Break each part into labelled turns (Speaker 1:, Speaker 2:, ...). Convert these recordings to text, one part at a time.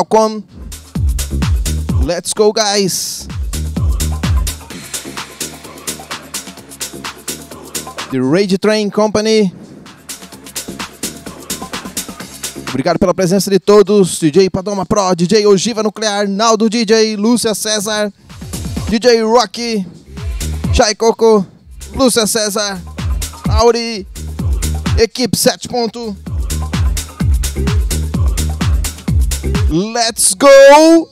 Speaker 1: Welcome. Let's go, guys. The Rage Train Company. Obrigado pela presença de todos. DJ Padoma Pro, DJ Ogiva Nuclear, Naldo DJ, Lúcia César, DJ Rocky, Chai Coco, Lúcia César, Auri, Equipe 7 ponto. Let's go!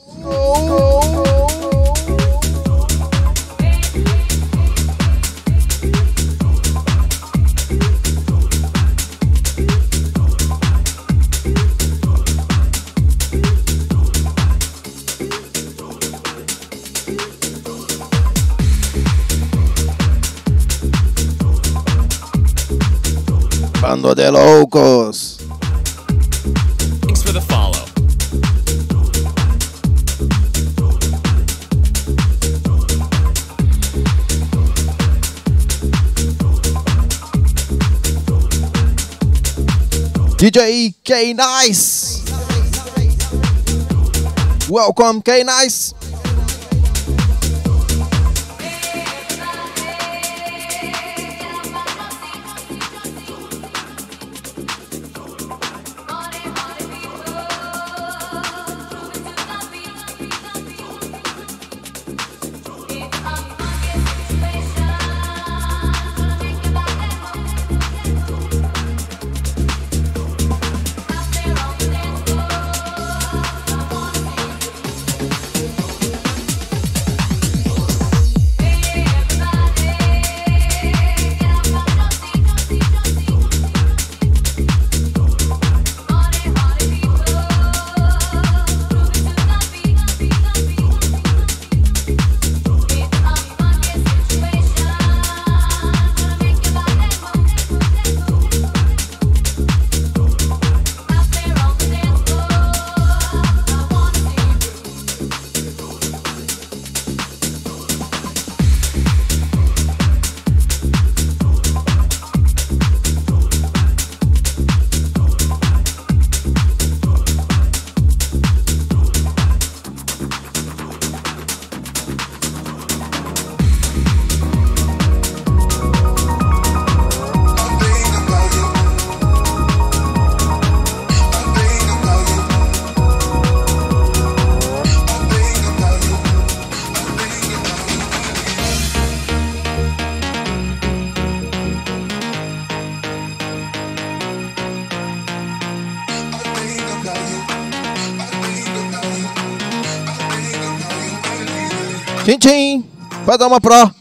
Speaker 1: Bando de
Speaker 2: locos.
Speaker 1: DJ K Nice. Welcome, K Nice. Tchim, tchim. Vai dar uma pro.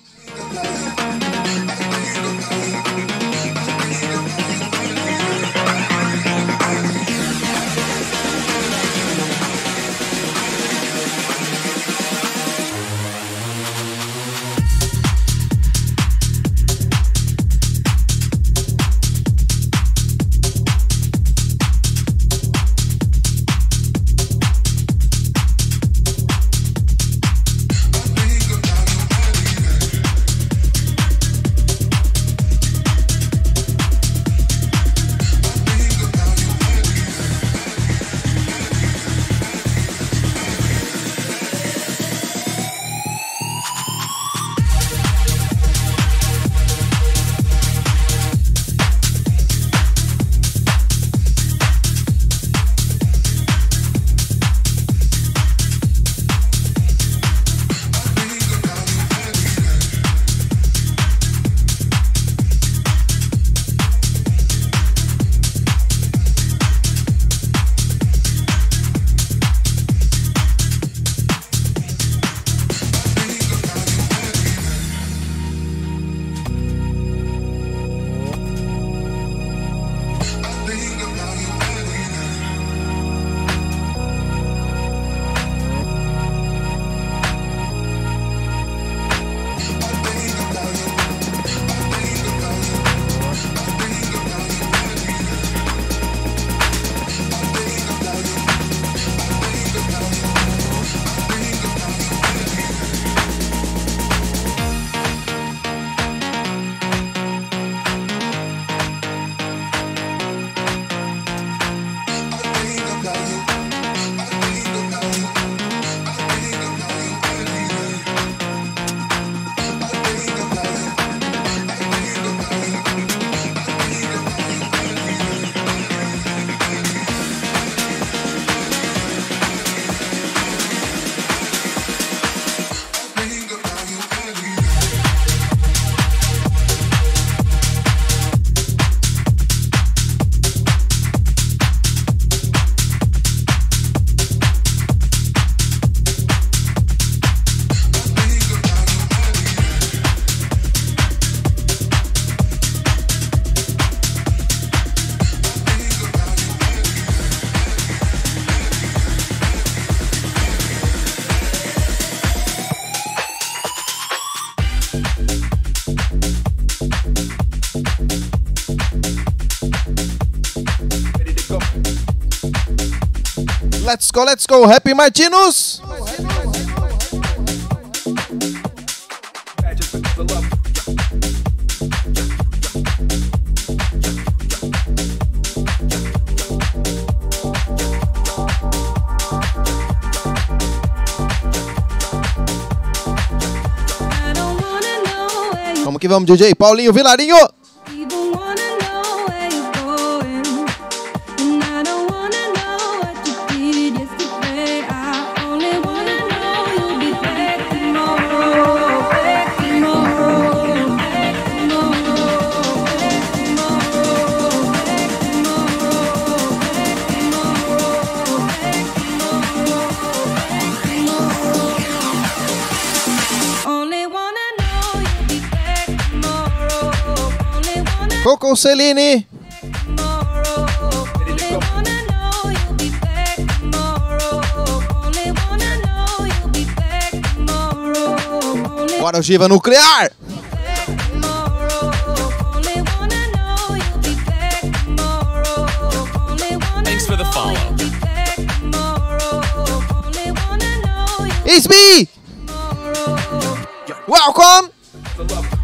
Speaker 3: go, let's go, Happy
Speaker 2: Martinos!
Speaker 3: Vamos que vamos, DJ Paulinho Vilarinho!
Speaker 2: Mussolini.
Speaker 3: Bora, ogiva nuclear!
Speaker 4: Thanks for the follow.
Speaker 3: It's me! Welcome!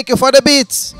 Speaker 3: thank you for beats.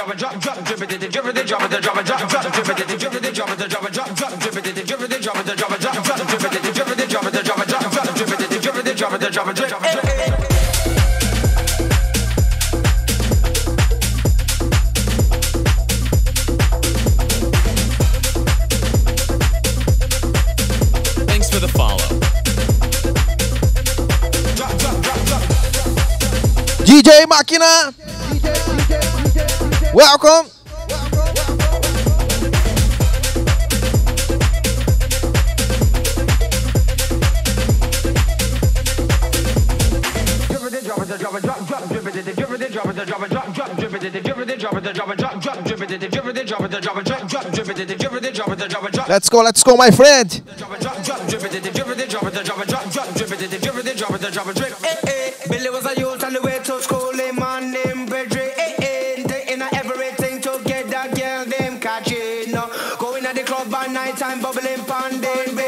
Speaker 2: drop it, drop, drop, drip it, drop it,
Speaker 5: drop it, drop it,
Speaker 4: drop it, drop it,
Speaker 5: drop it. Welcome! Let's go, let's go, my friend!
Speaker 6: Time, bubbling, panding,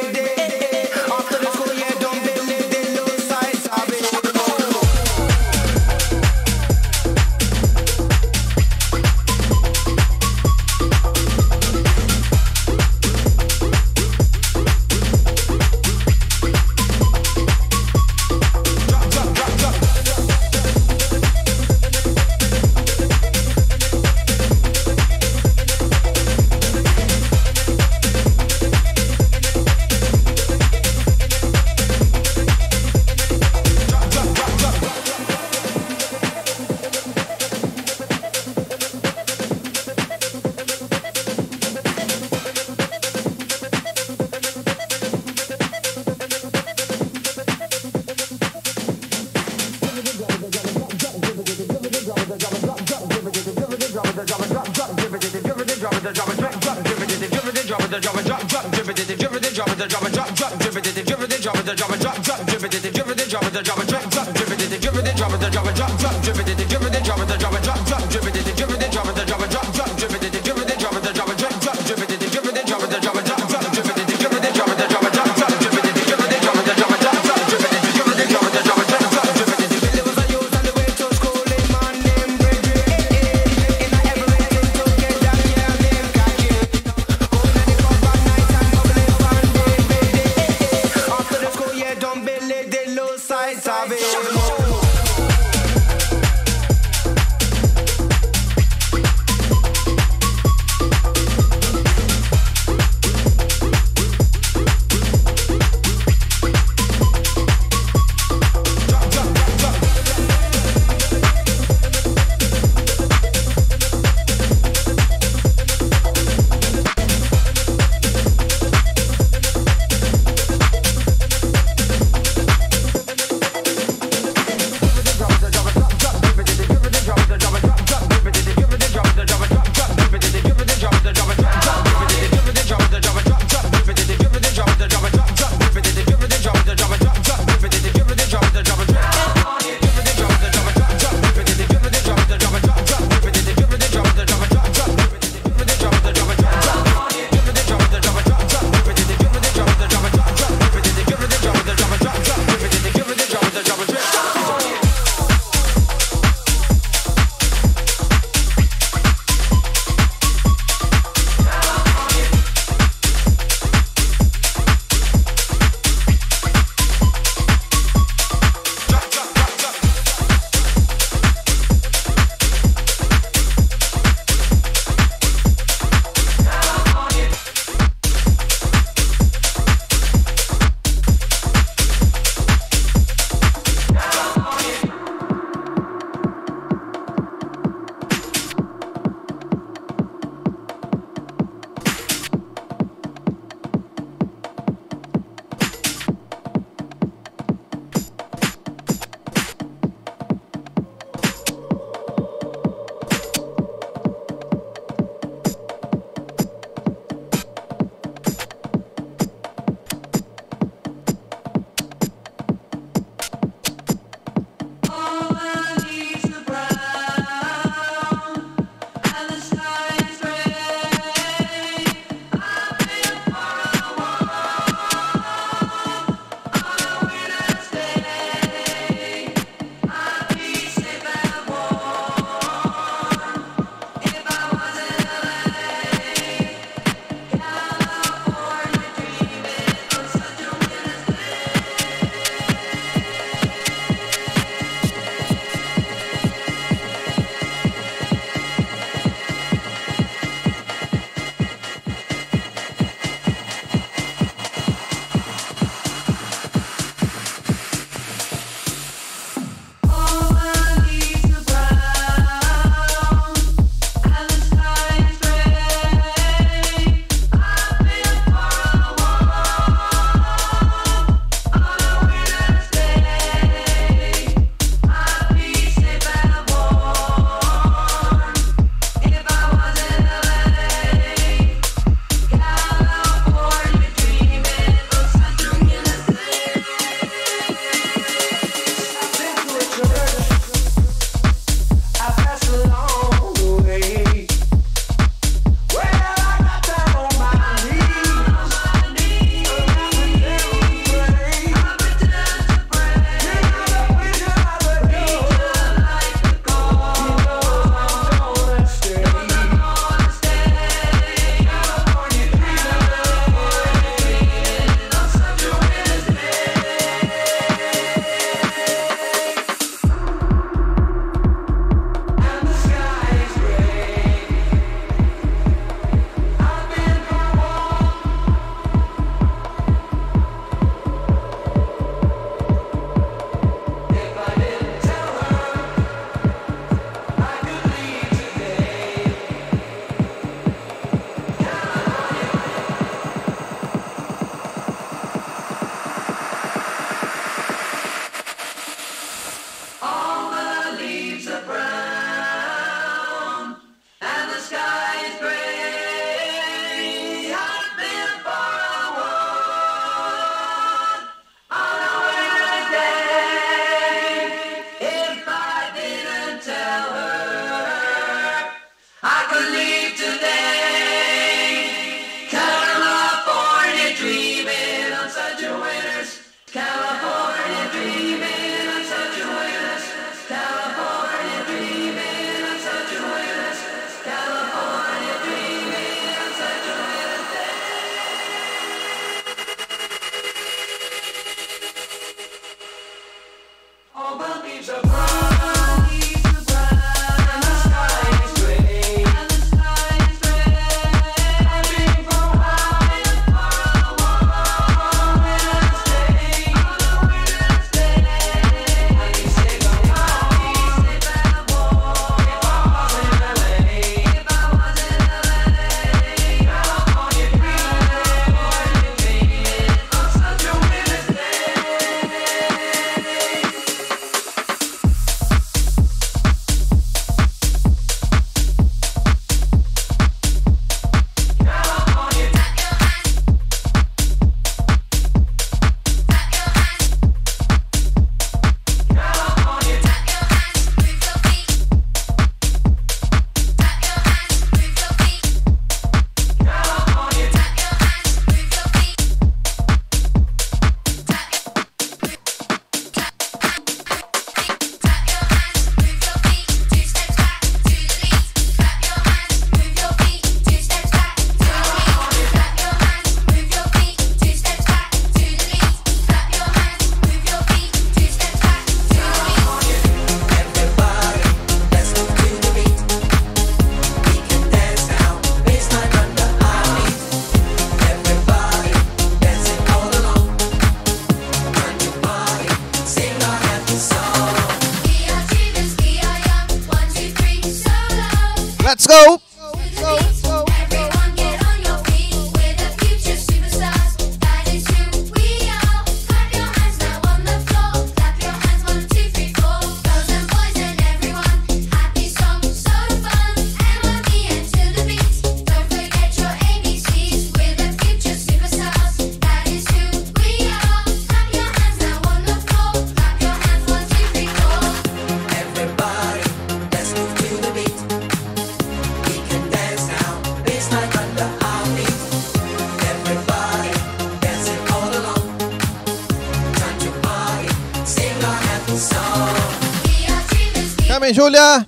Speaker 5: Julia.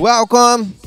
Speaker 5: Welcome.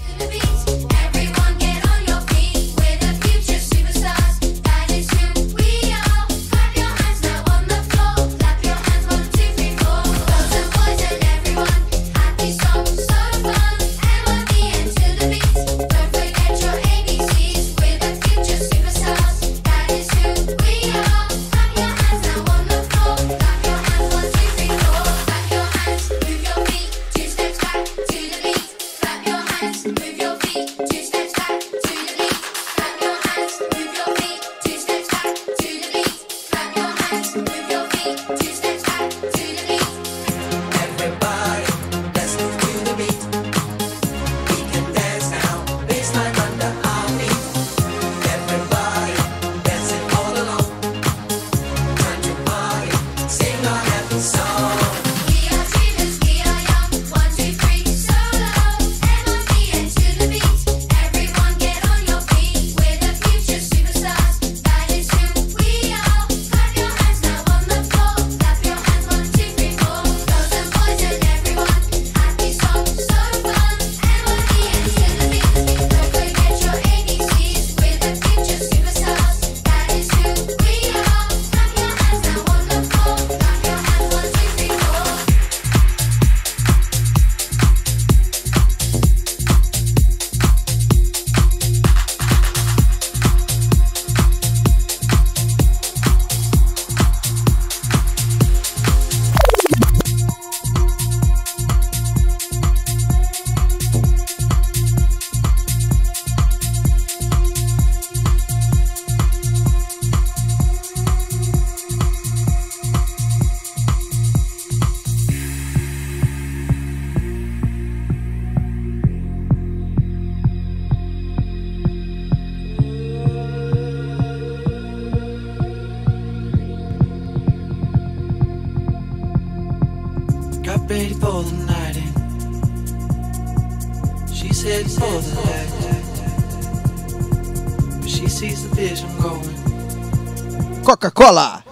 Speaker 7: Sacola.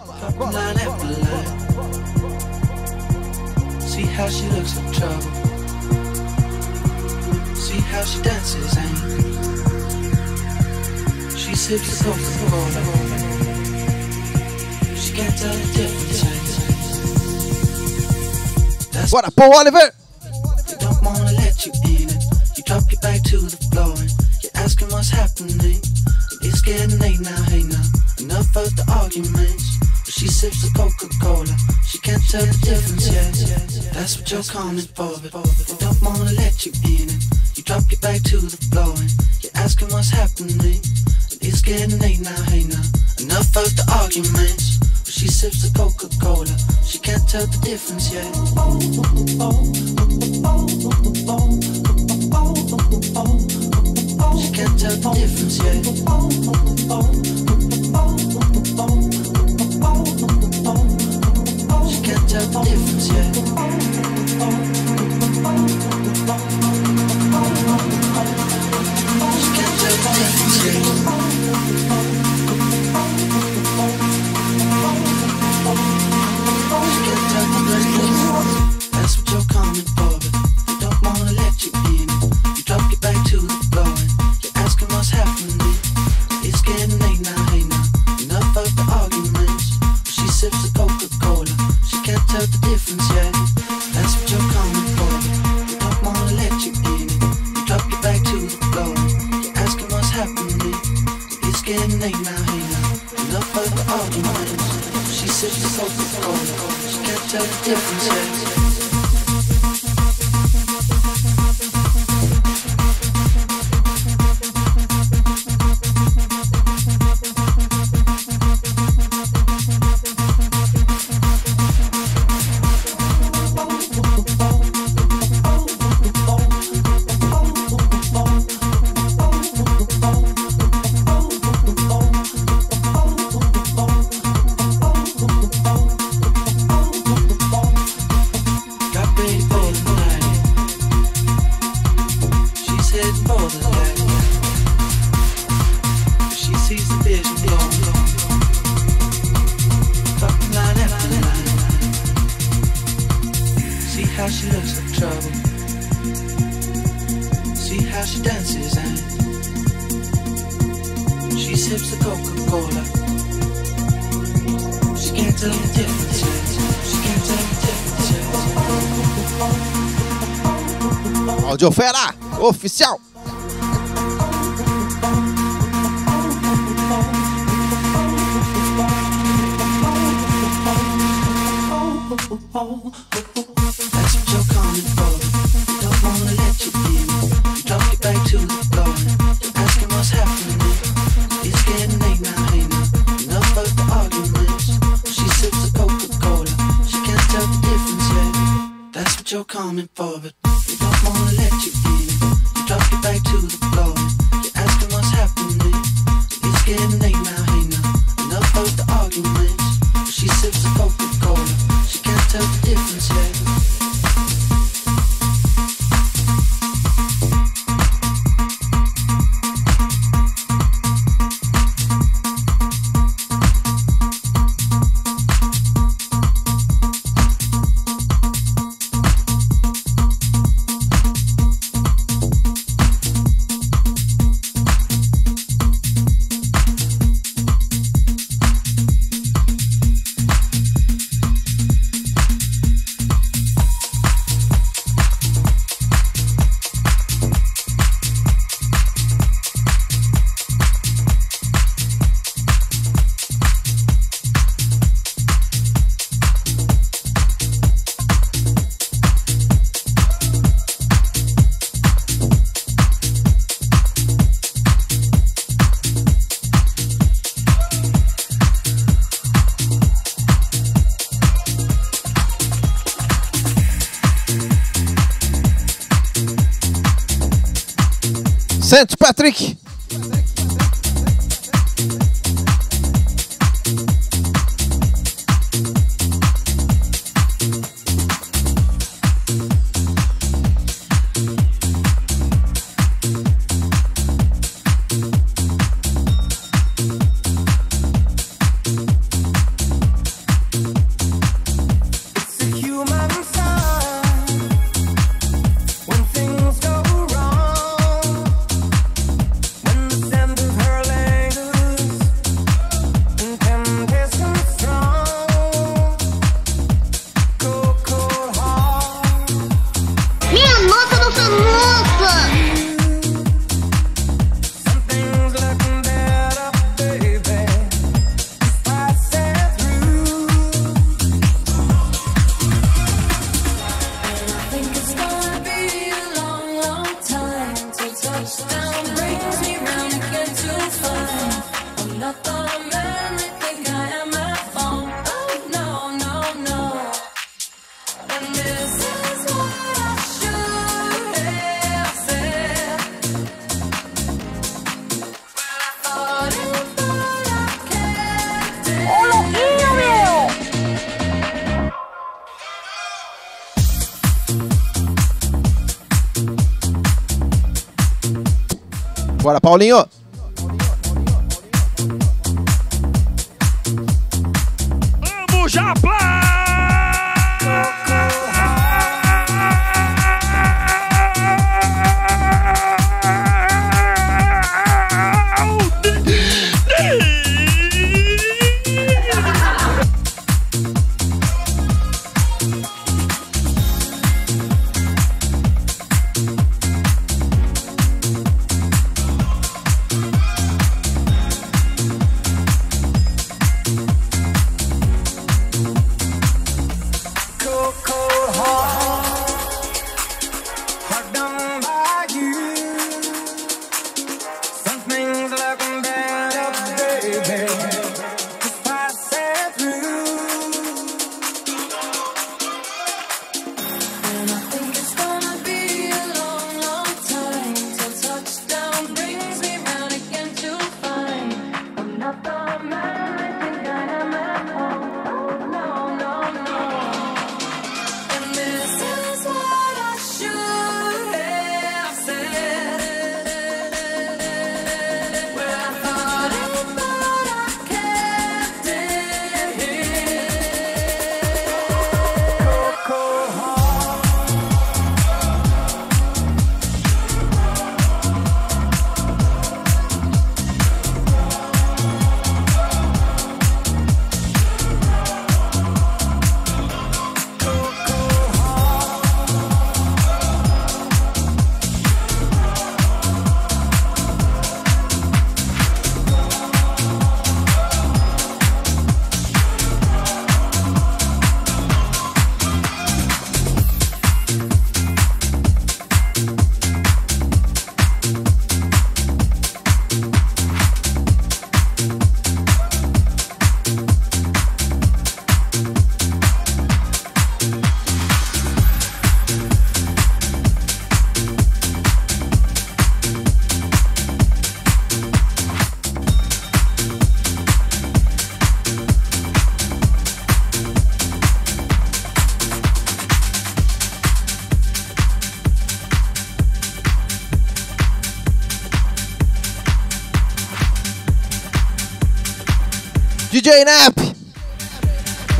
Speaker 7: See how she looks in trouble. See how she dances angry. She sips the Coca-Cola. She can't tell the difference. What
Speaker 5: up, Paul Oliver?
Speaker 7: You don't wanna let you in it. You drop your back to the floor and you're asking what's happening. It's getting late now, hey now our first arguments. But she sips the Coca Cola, she can't tell the difference yet. That's what you're coming for, but they don't wanna let you in it. You drop your back to the floor and you're asking what's happening. It's getting late now, hey now. Enough of the arguments. But she sips the Coca Cola, she can't tell the difference yet. She can't tell the difference yet.
Speaker 8: j'attends les
Speaker 7: frontières. Patrick. Paulinho.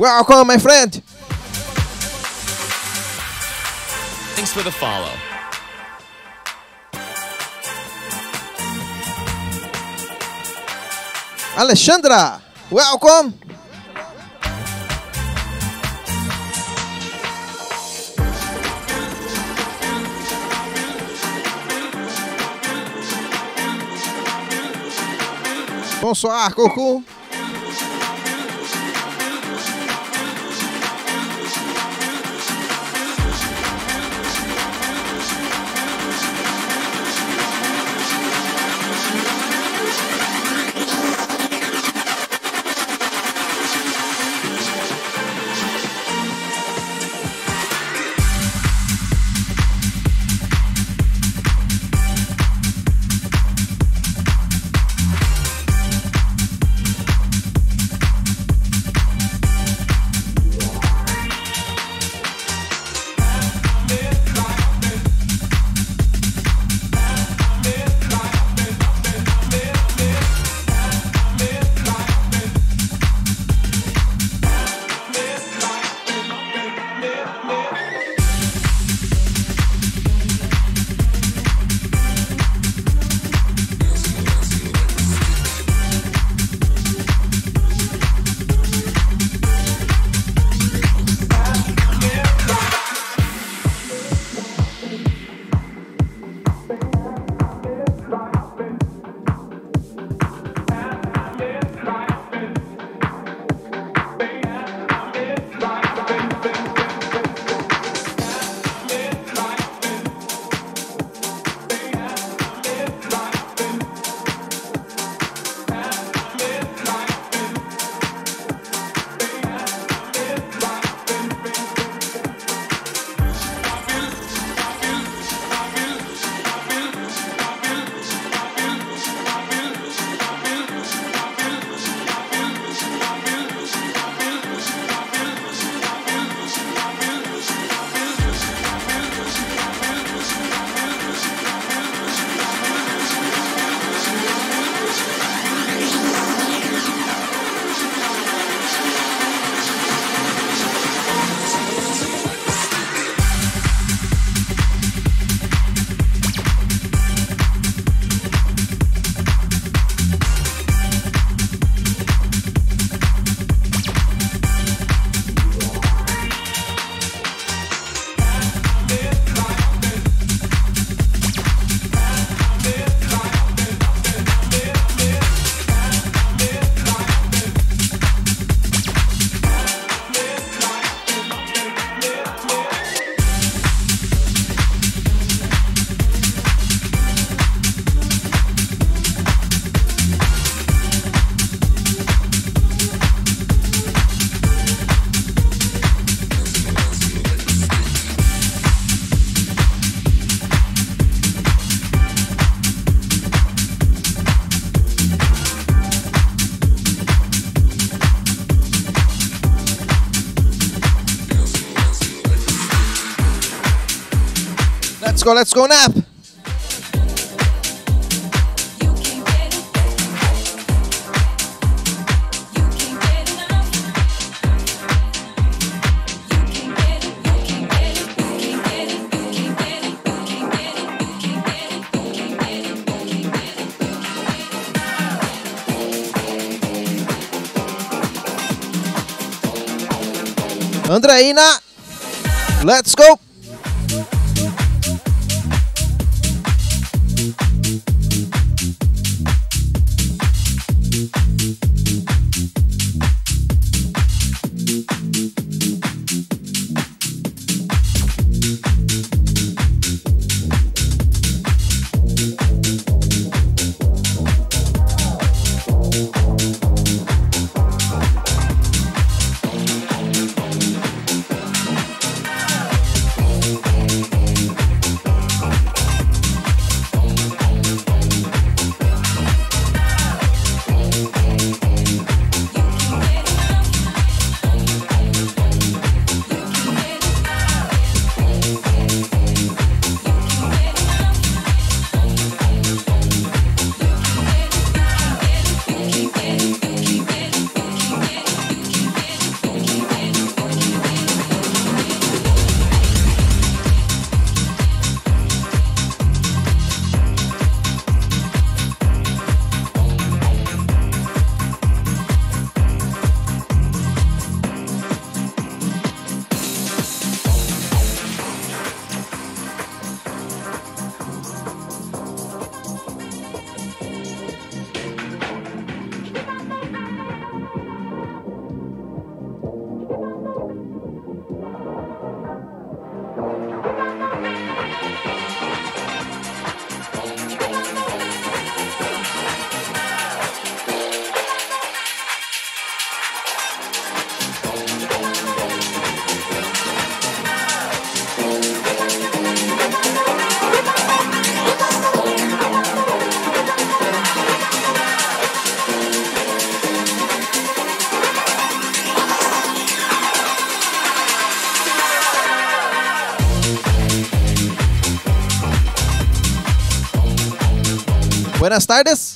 Speaker 2: Welcome, my friend.
Speaker 4: Thanks for the follow.
Speaker 2: Alexandra. Welcome. Bonsoir, Coco. Let's go, let's go, Nap. Andreina. Let's go.
Speaker 9: Buenas tardes.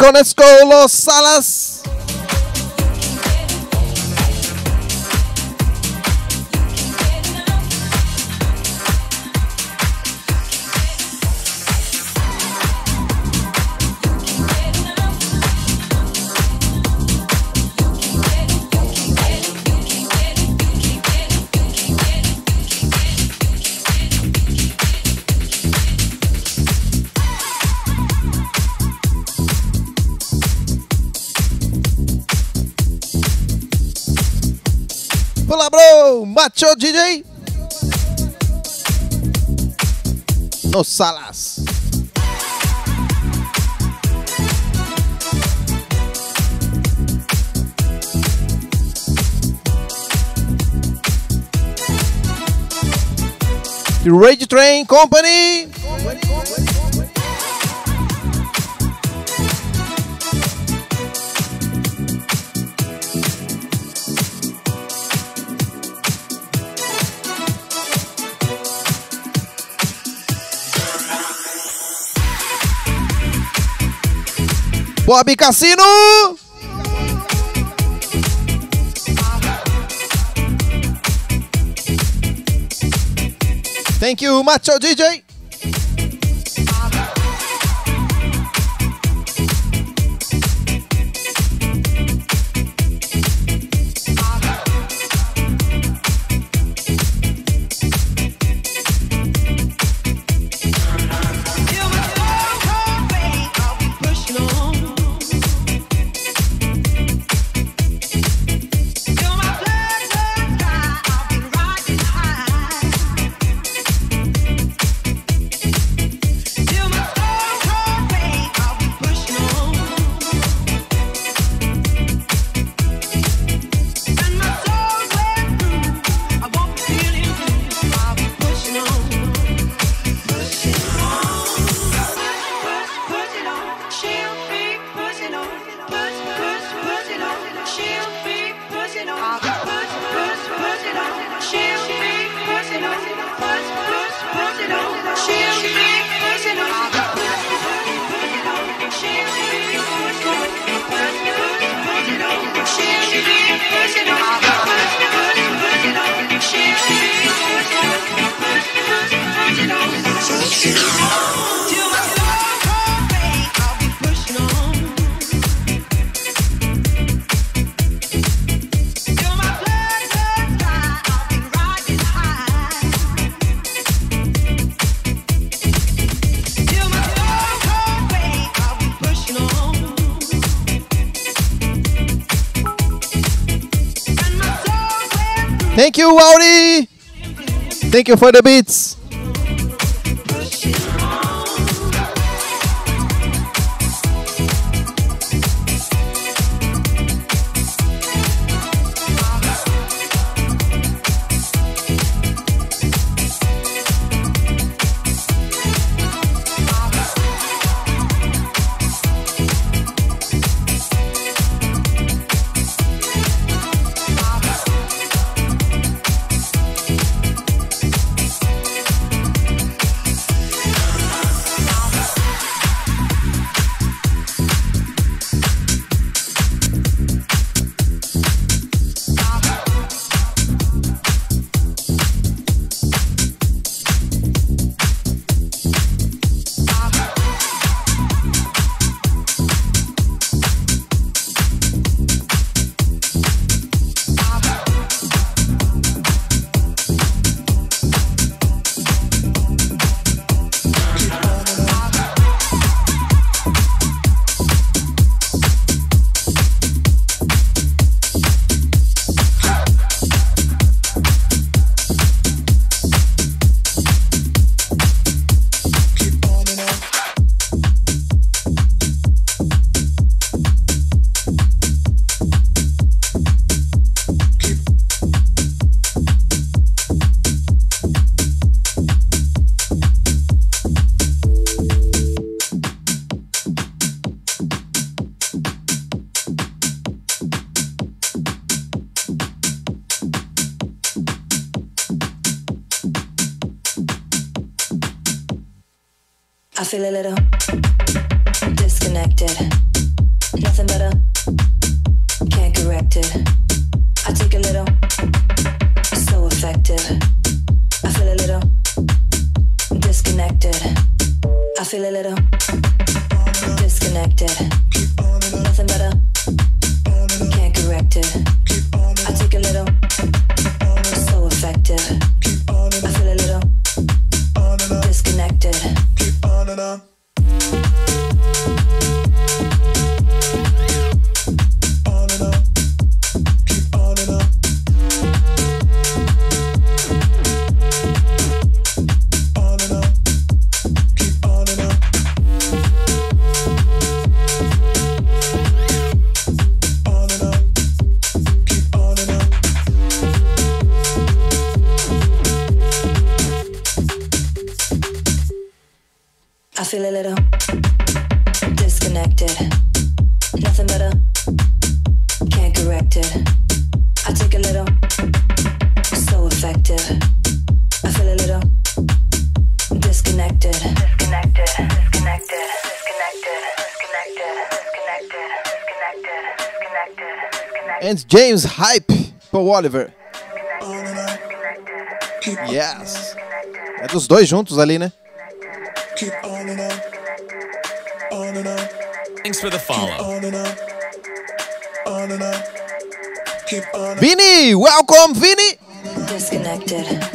Speaker 9: con Los Salas. Nos Salas. The Rage Train Company. Bob Cassino! Thank you, Macho DJ. Thank you for the beats.
Speaker 5: James Hype, Paul Oliver. Yes. É dos dois juntos ali, né?
Speaker 4: Thanks for the follow.
Speaker 5: Vini, welcome Vini.
Speaker 10: Disconnected.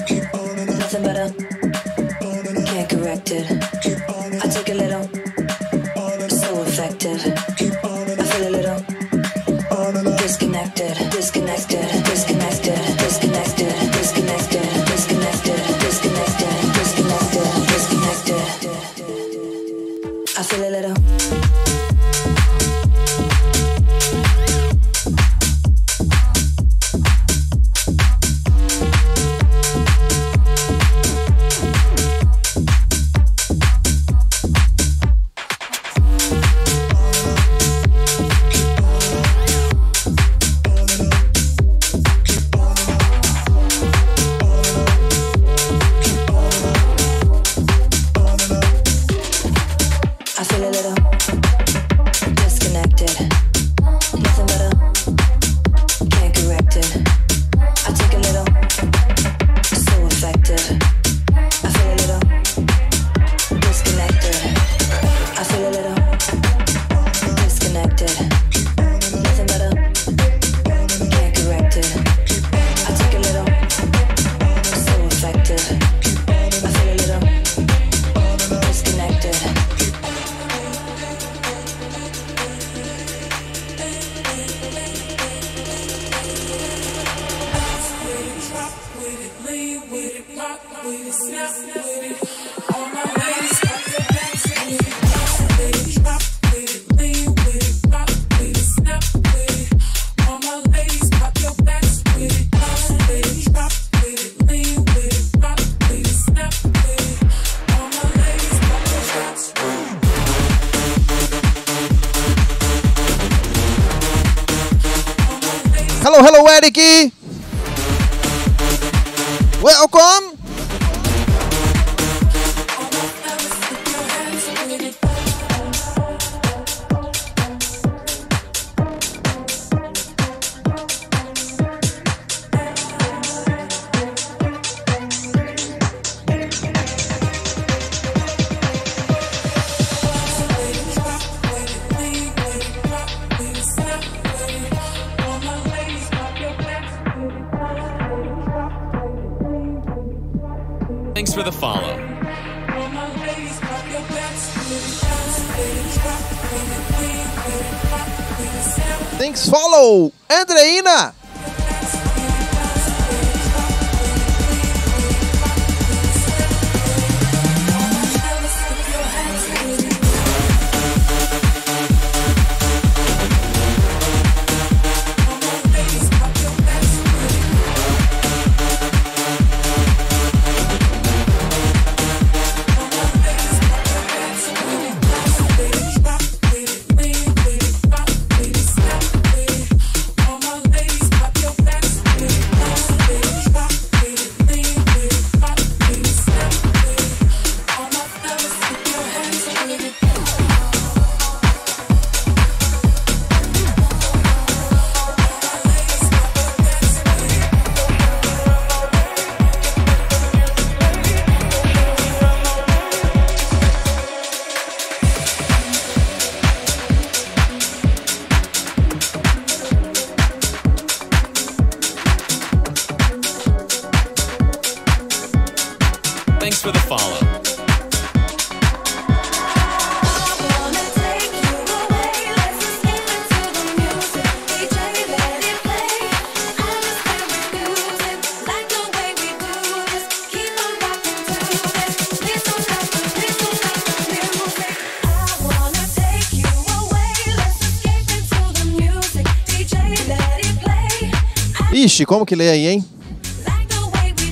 Speaker 5: English, como que lê aí, hein?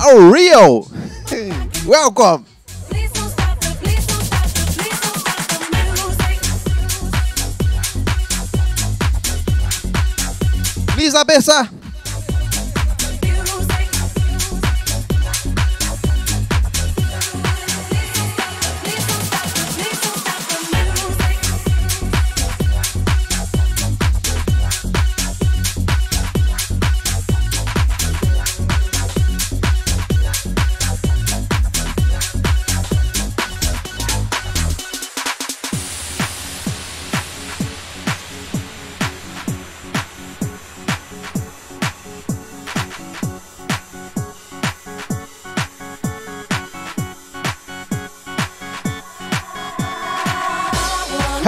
Speaker 5: Oh, real! Welcome! Lisa Bessa!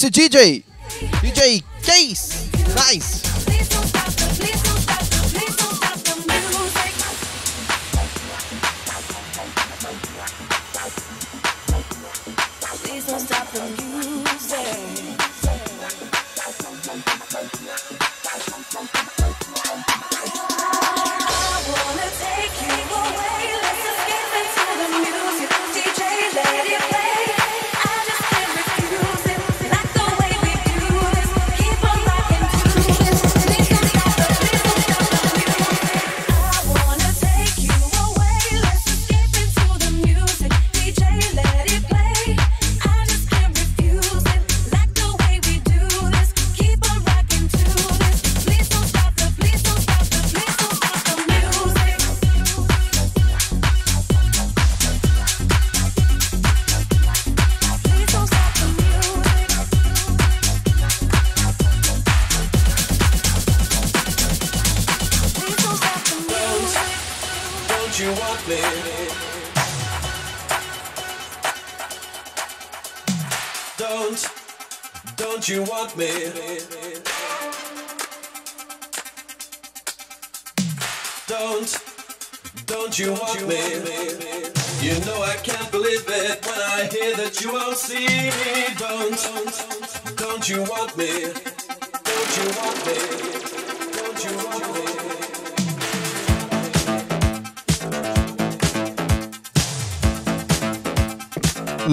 Speaker 3: esse DJ. DJ
Speaker 5: Case. Nice.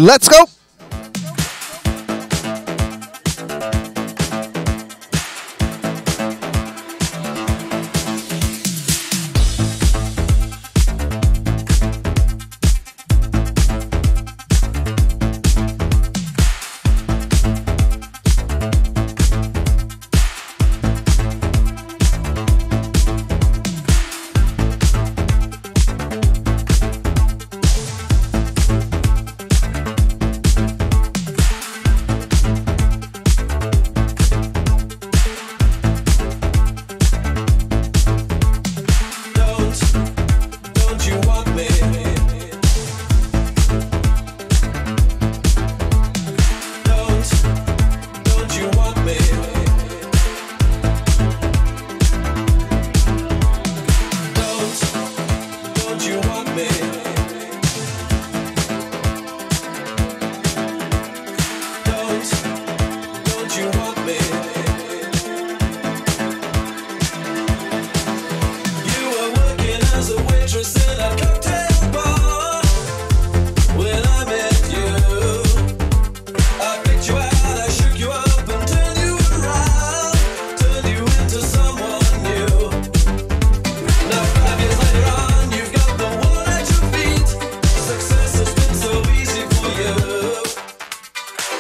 Speaker 3: Let's
Speaker 5: go.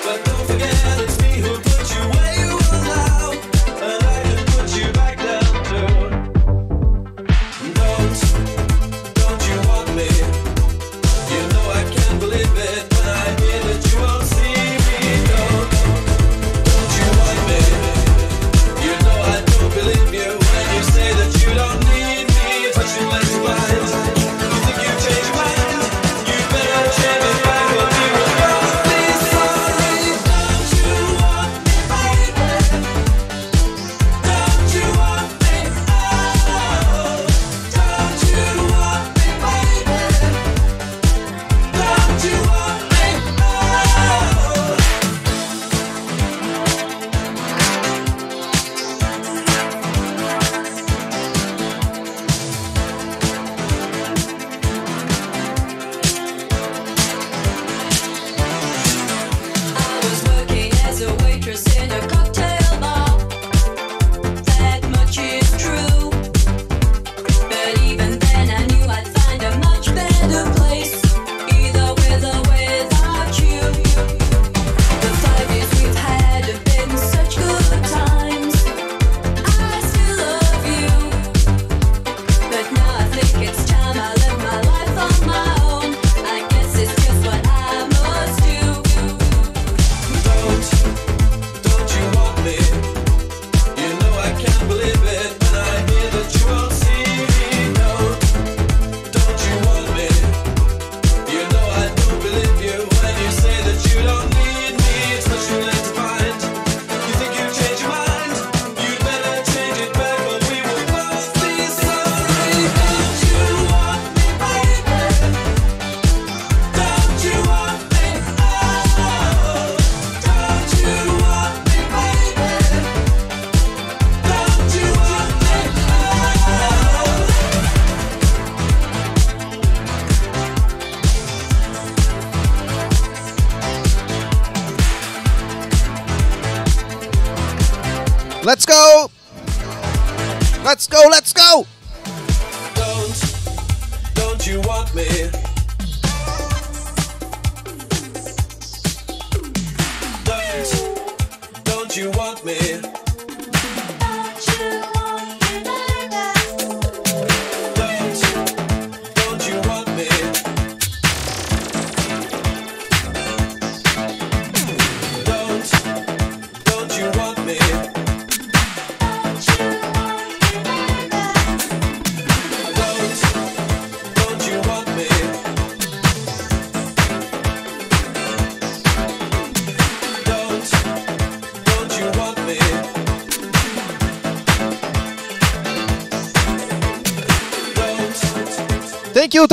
Speaker 11: But
Speaker 12: don't forget, it's me who put you away.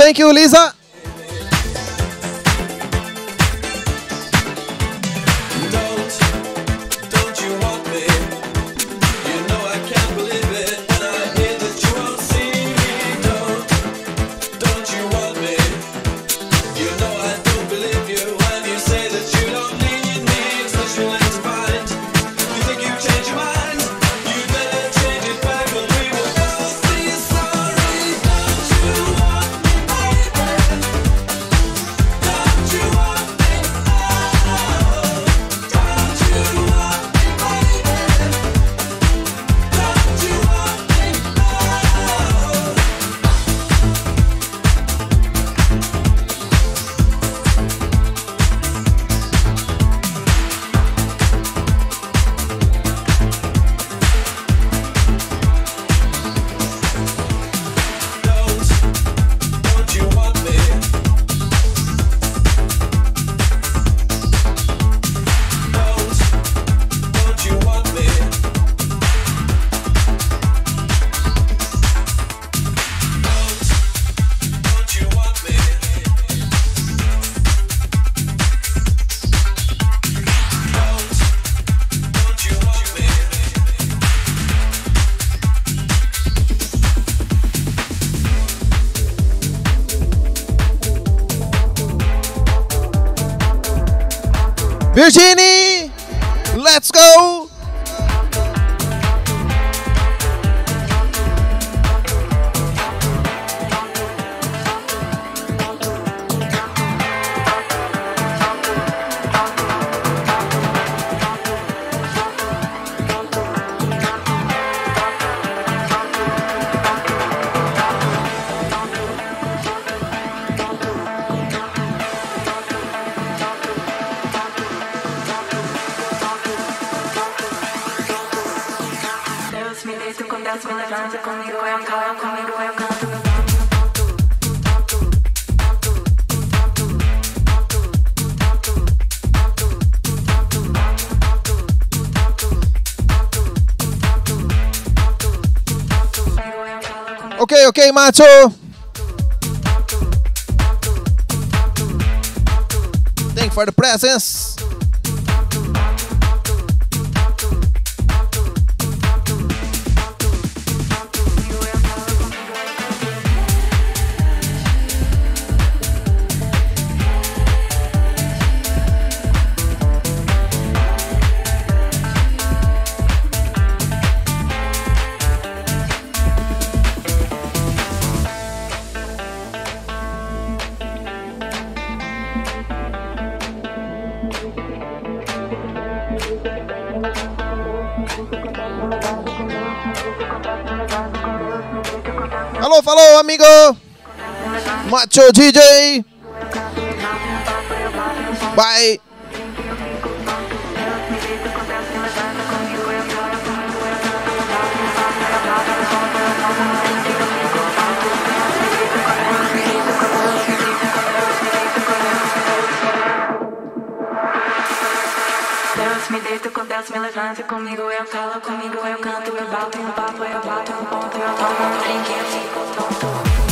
Speaker 13: Thank you, Lisa! Thank you for the presence!
Speaker 2: Miko Macho DJ
Speaker 14: Dança comigo, eu falo comigo, eu canto, eu bato um papo, eu bato um ponto, eu tomo um drink, eu fico tonto.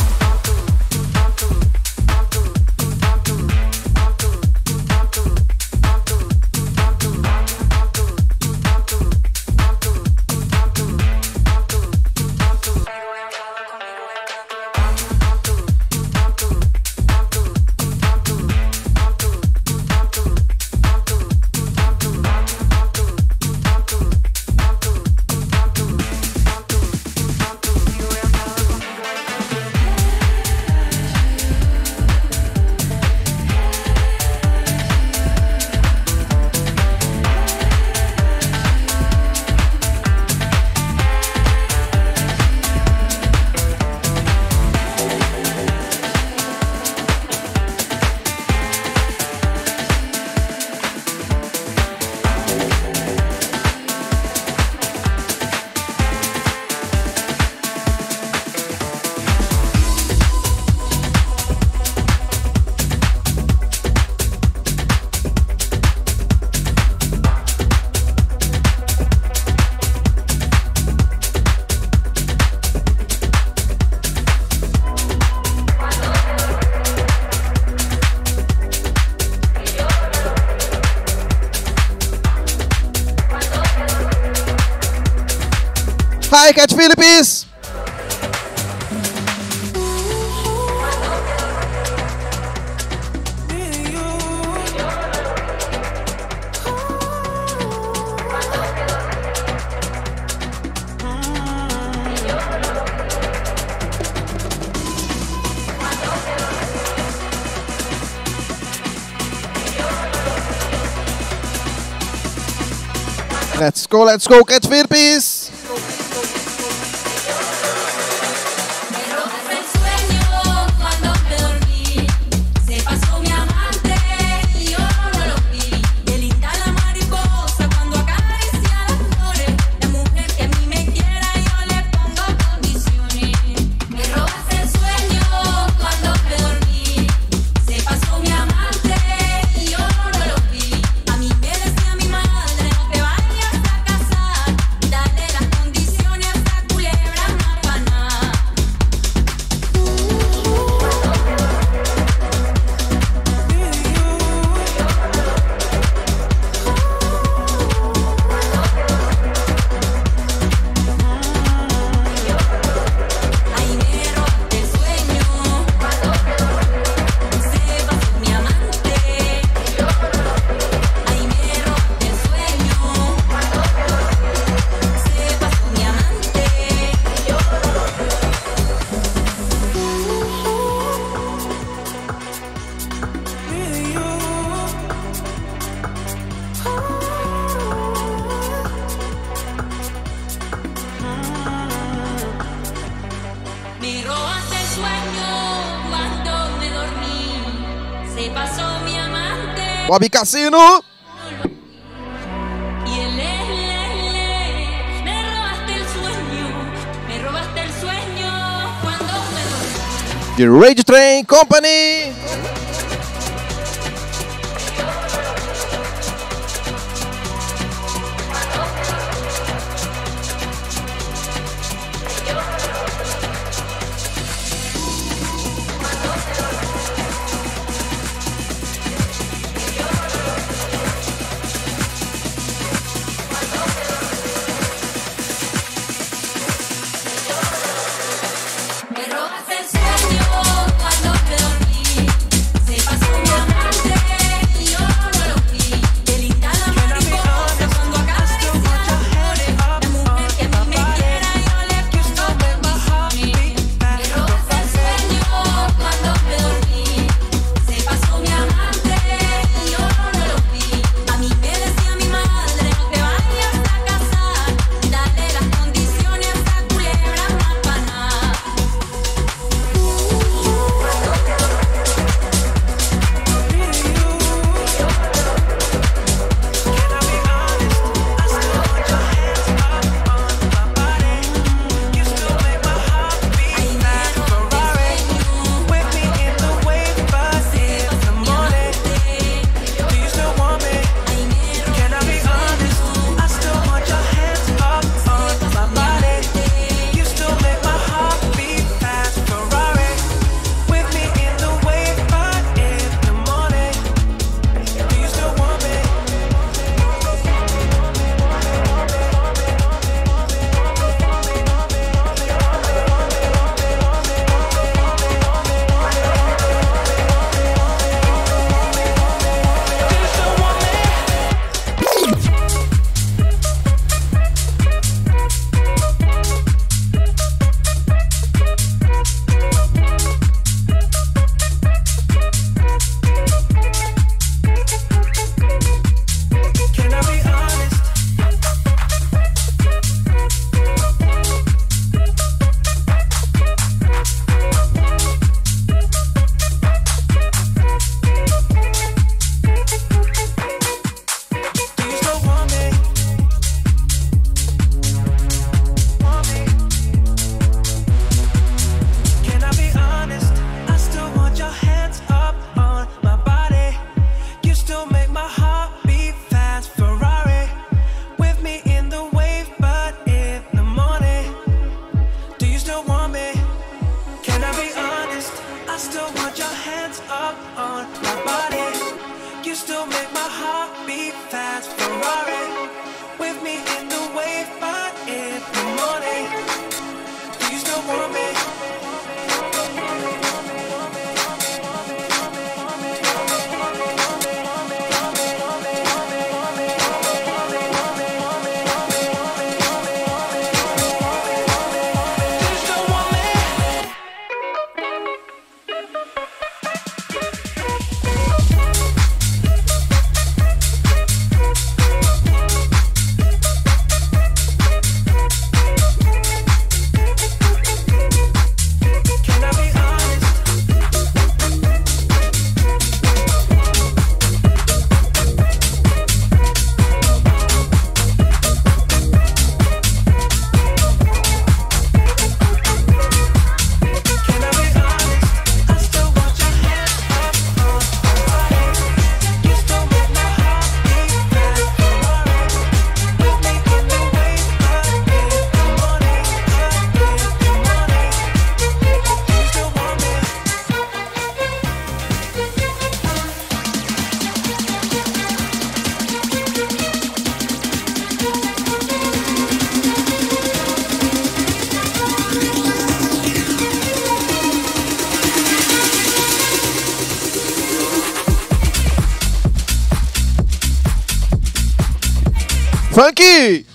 Speaker 2: go, let's go,
Speaker 12: get Virbis!
Speaker 2: Sobe Cassino. The Rage Train Company.
Speaker 9: Funk!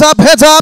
Speaker 15: Heads up, heads up.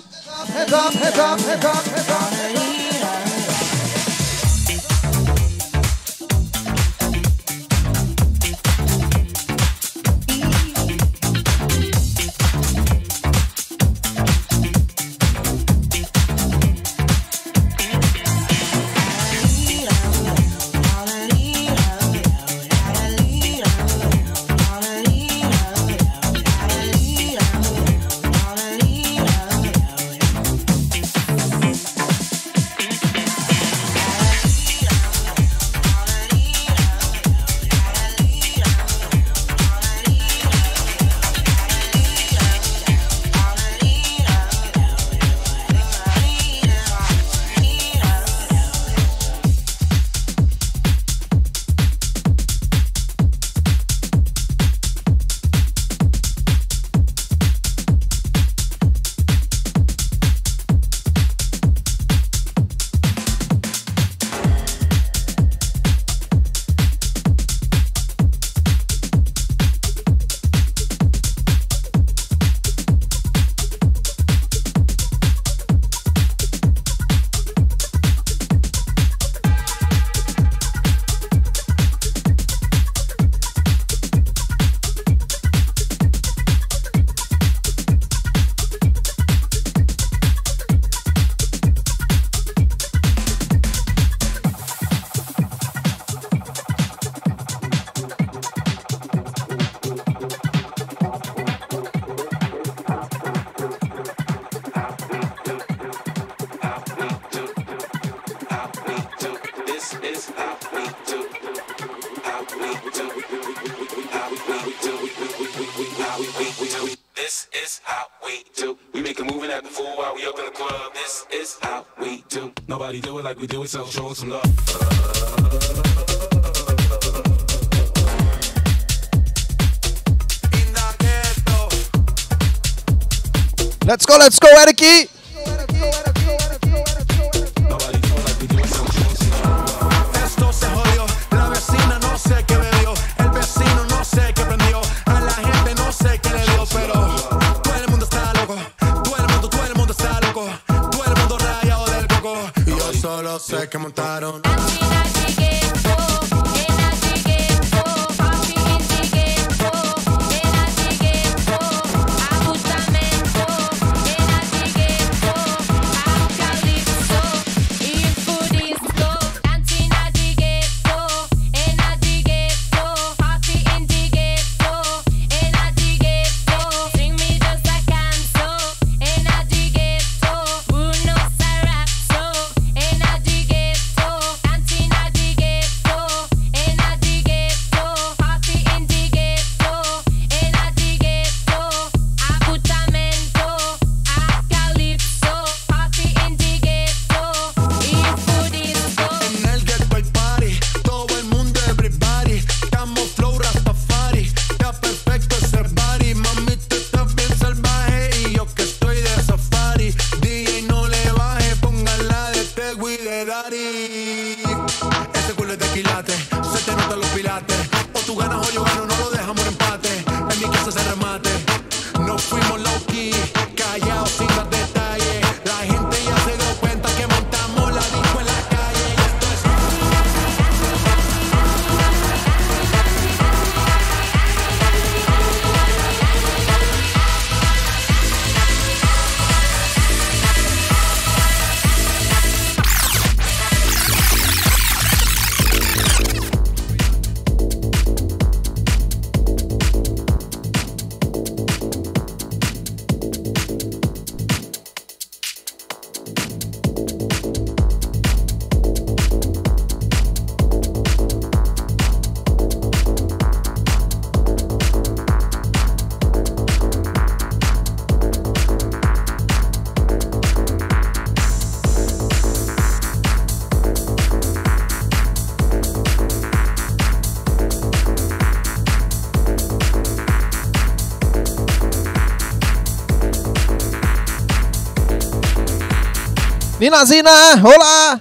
Speaker 16: Ninazina, olá!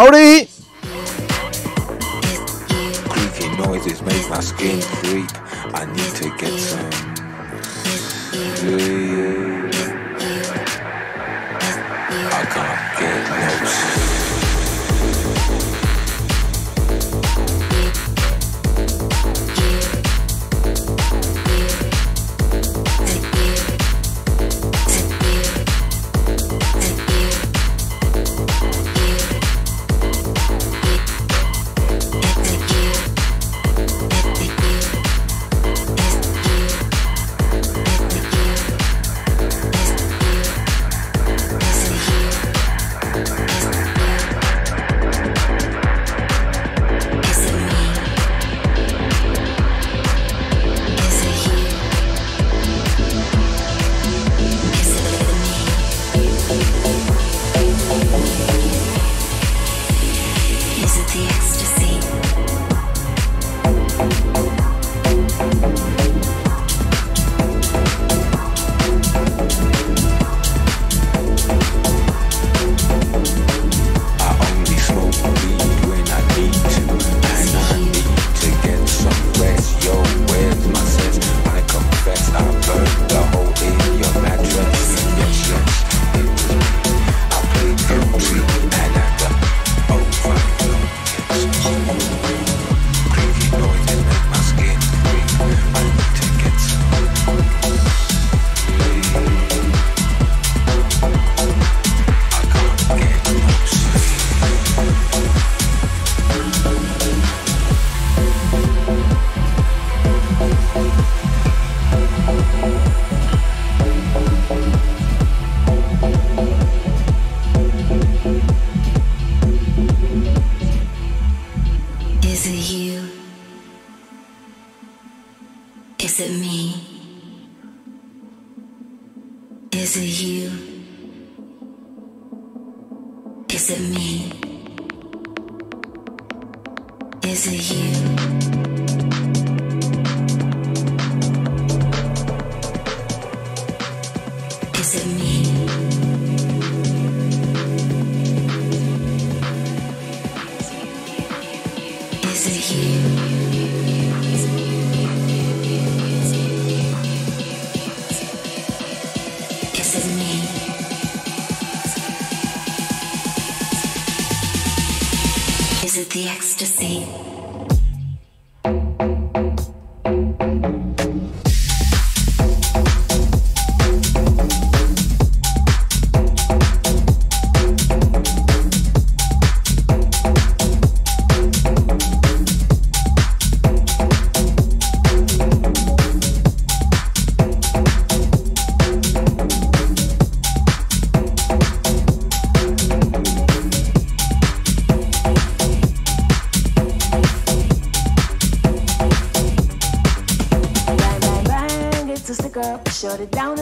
Speaker 17: あれ it
Speaker 5: down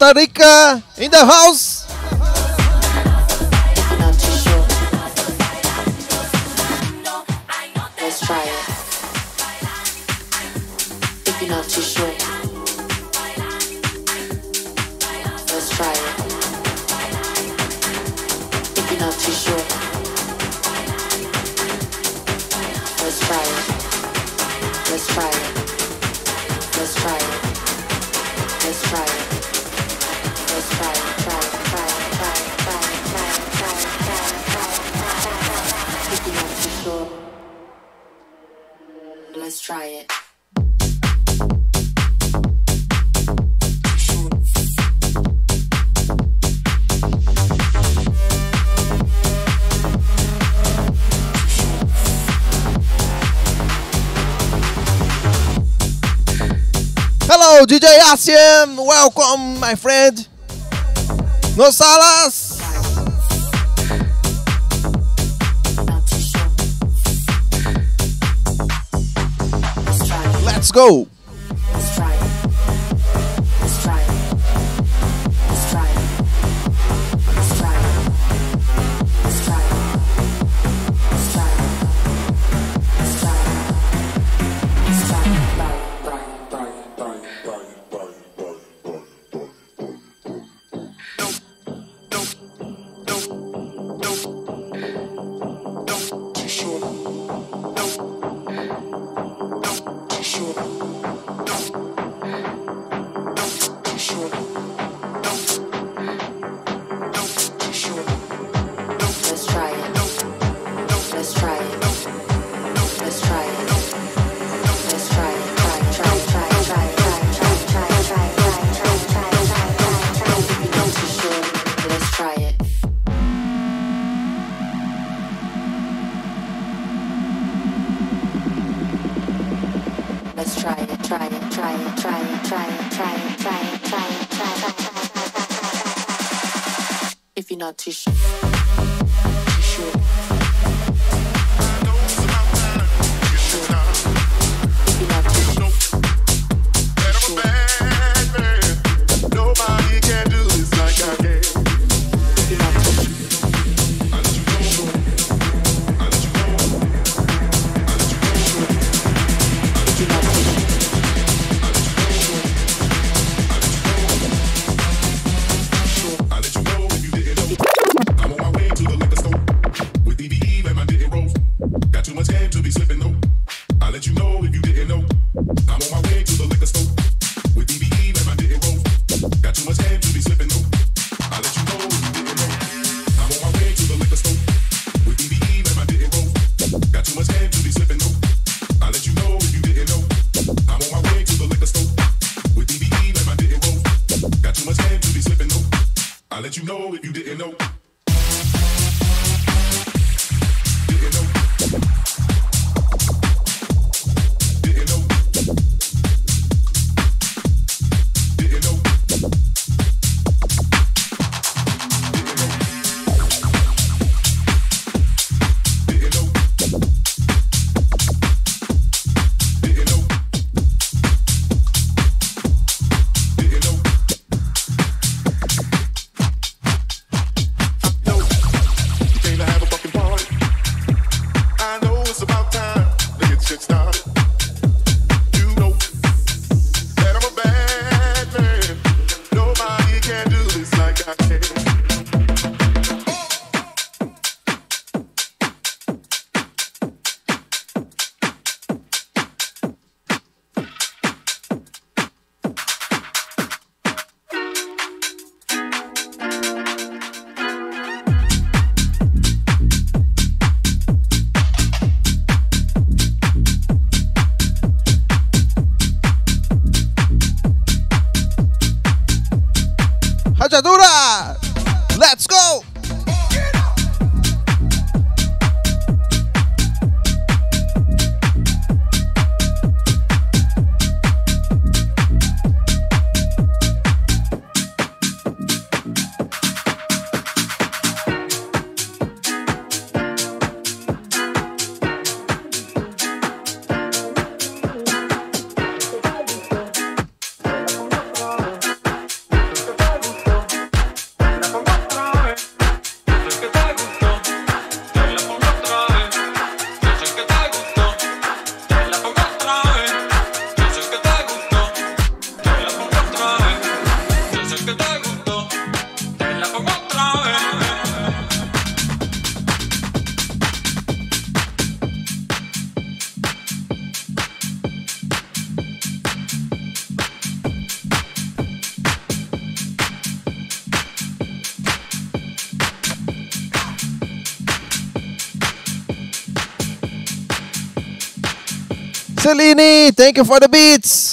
Speaker 18: Costa Rica in the house. DJ Asim, welcome, my friend. No Salas. Let's go.
Speaker 19: I'm on my way.
Speaker 18: thank you for the beats.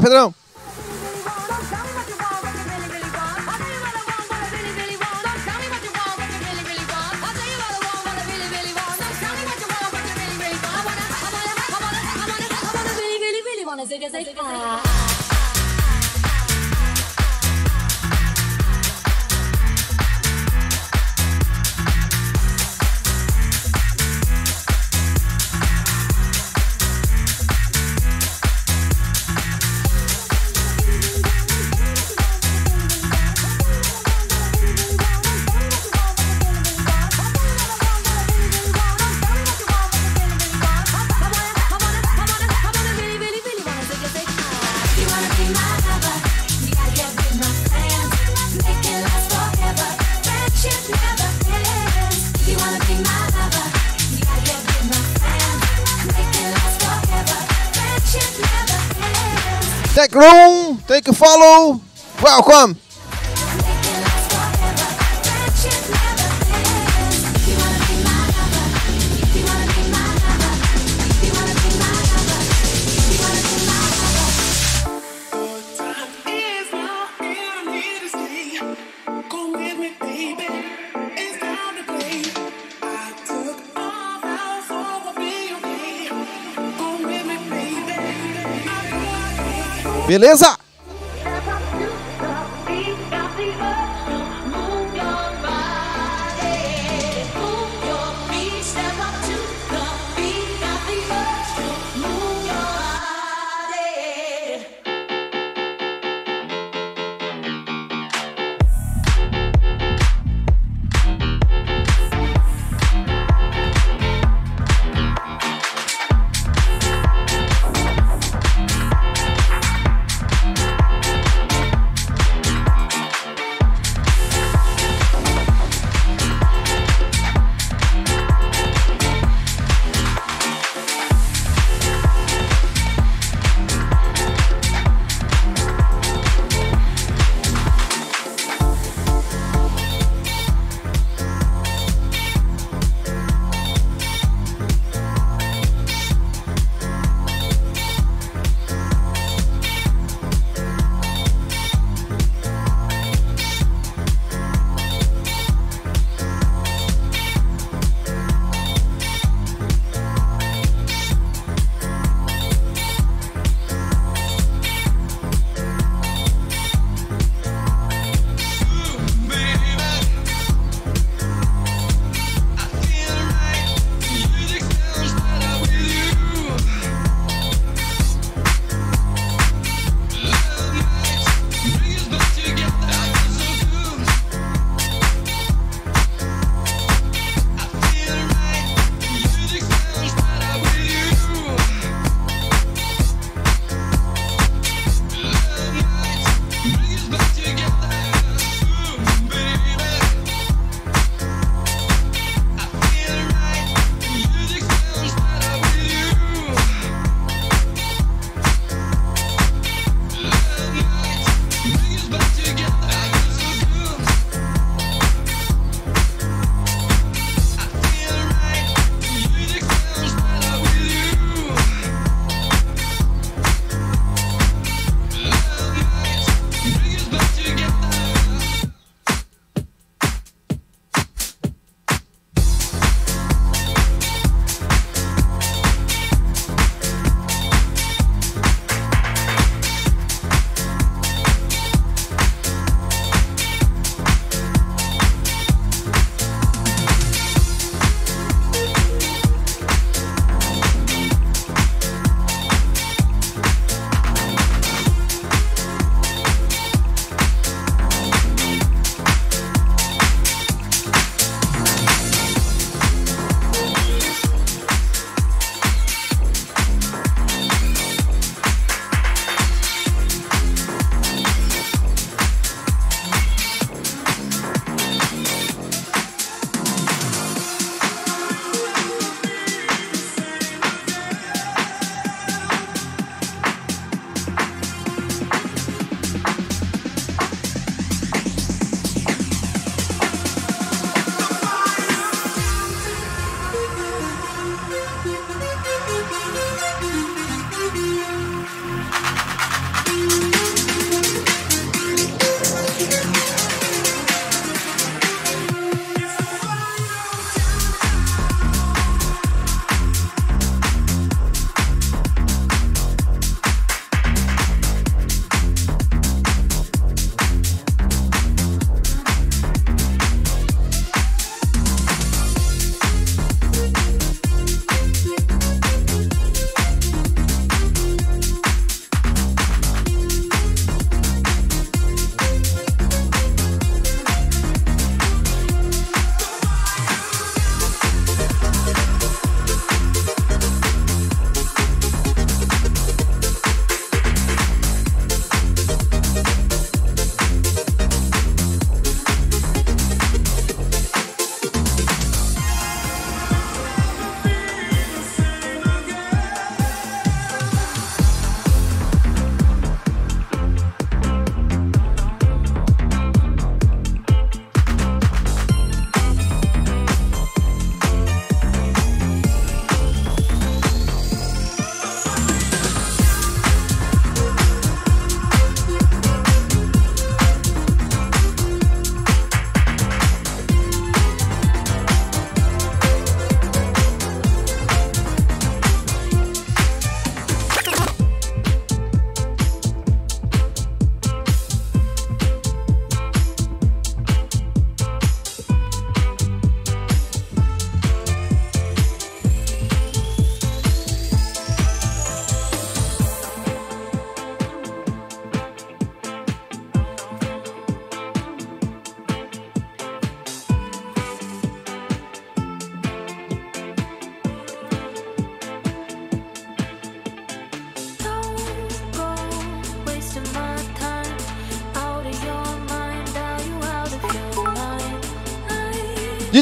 Speaker 5: Pedrão. Take room, take a follow. Welcome. Beleza?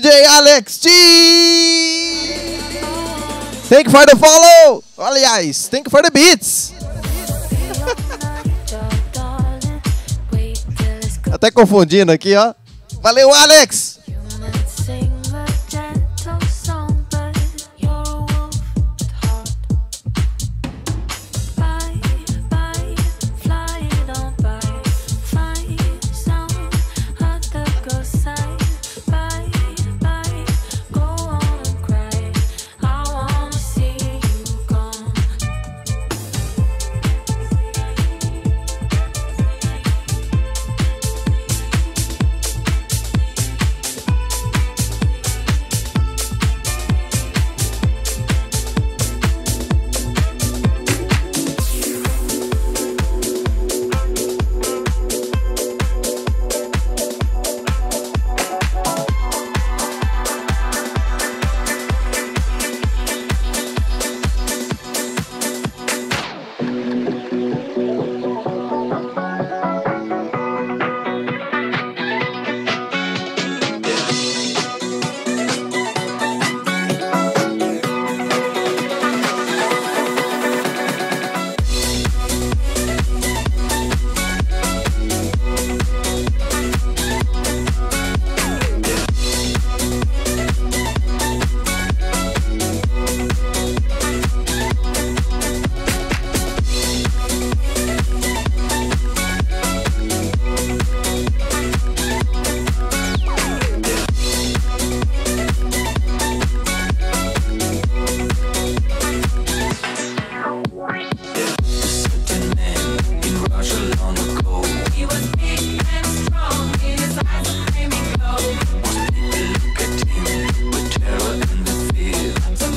Speaker 2: DJ Alex T! Thank you for the follow! Aliás, thank you for the beats! Até confundindo aqui, ó. Valeu, Alex!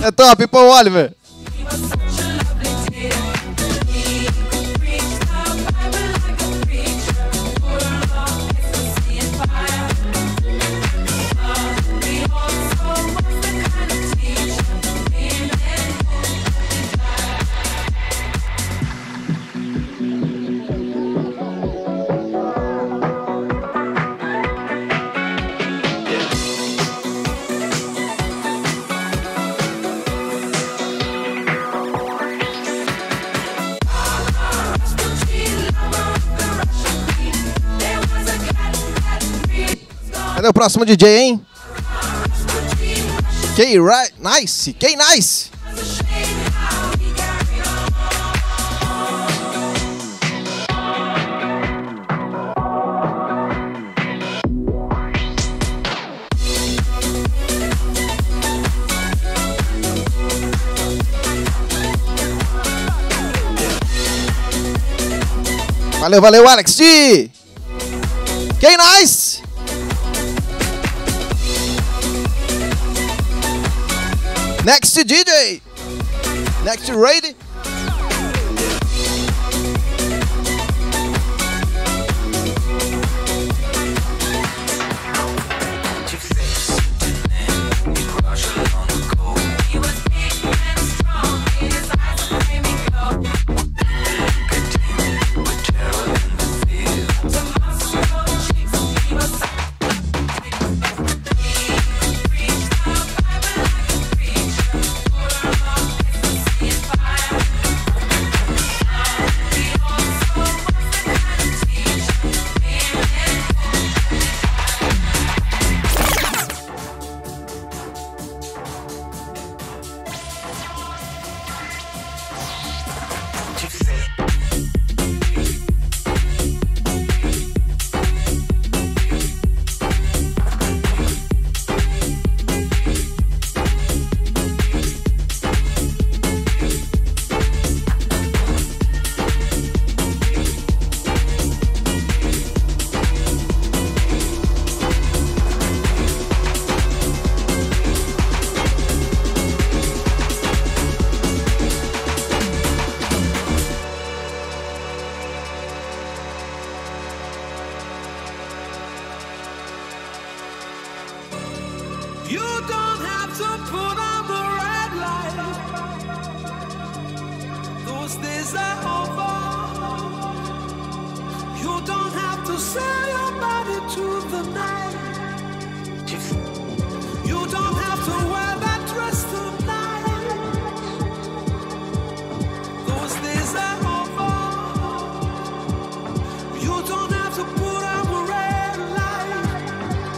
Speaker 2: É top, Paul Oliver! Próximo DJ, hein? K right, nice, K nice. Valeu, valeu, Alex. K nice. Mixy DJ. Next to
Speaker 14: radio.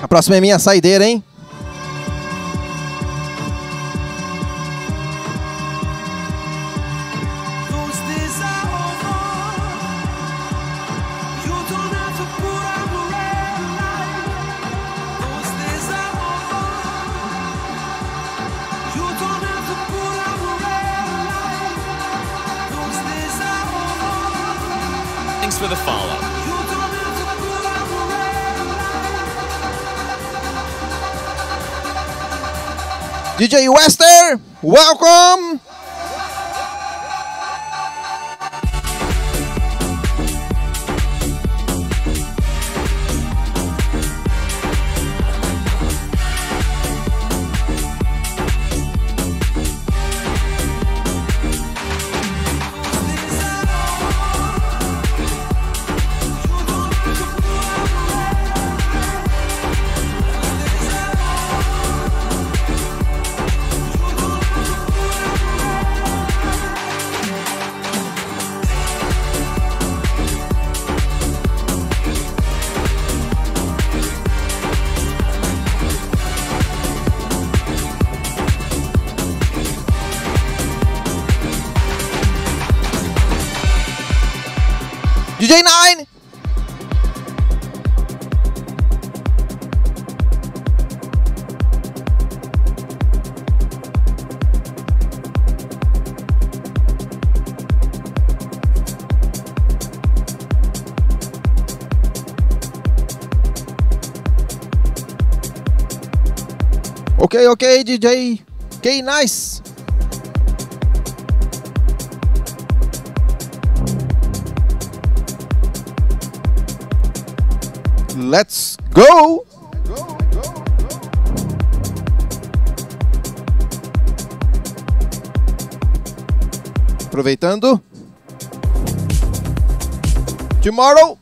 Speaker 14: próxima é minha saideira, hein? DJ Wester, welcome! Ok, DJ. Ok, nice. Let's go! Aproveitando. Tomorrow.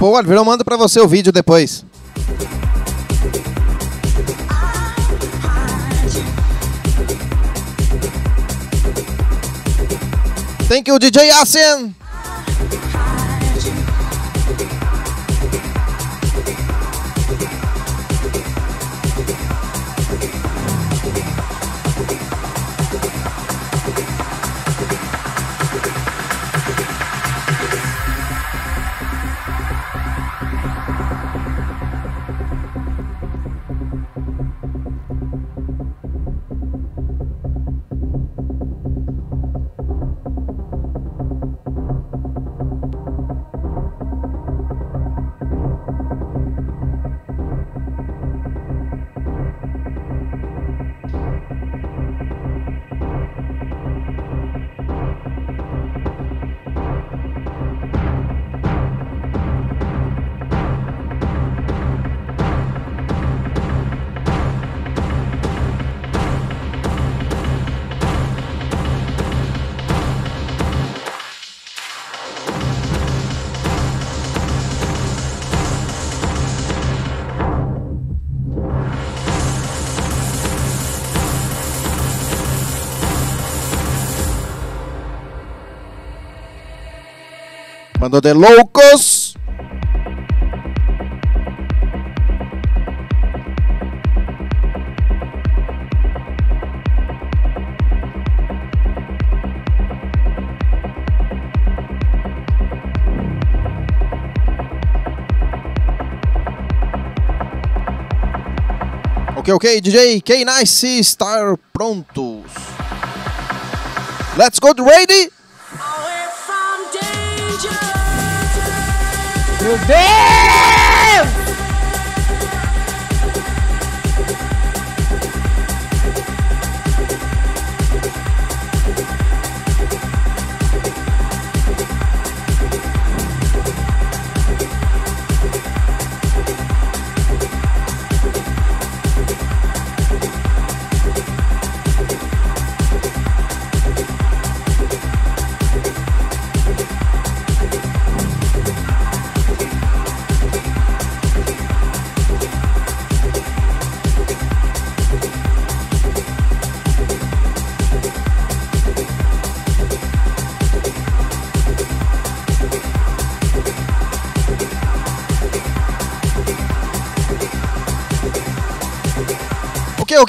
Speaker 14: Pode, eu mando para você o vídeo depois. Thank you, DJ Asen.
Speaker 2: Mandou de loucos. Ok, ok, DJ K-Nice estar prontos. Let's go, ready?
Speaker 20: Meu Deus!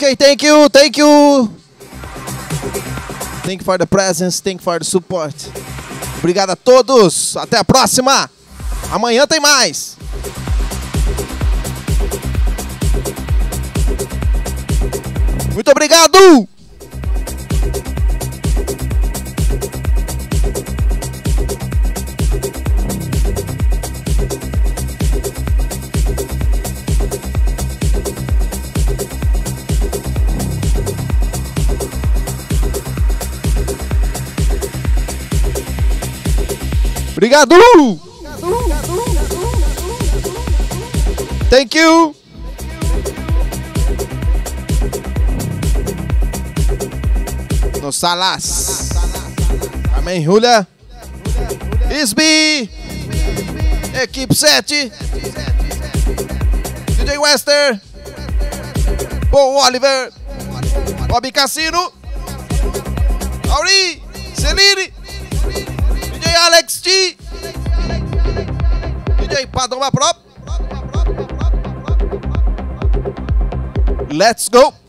Speaker 2: Ok, ok, thank you, thank you. Thank you for the presence, thank you for the support. Obrigado a todos, até a próxima. Amanhã tem mais. Muito obrigado. Obrigado. Thank you. No Salas. Amém, Julia. Isby. Equipe 7. DJ Wester. Paul Oliver. Bob Cassino. Auri. Celine. Let's go.